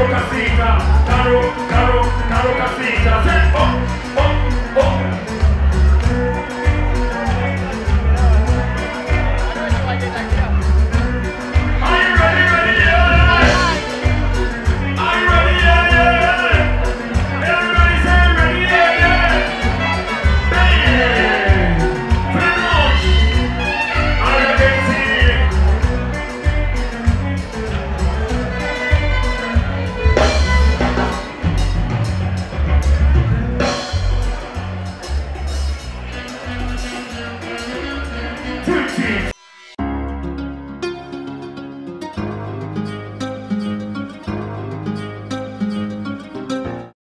Karo Kasita, Karo Kasita.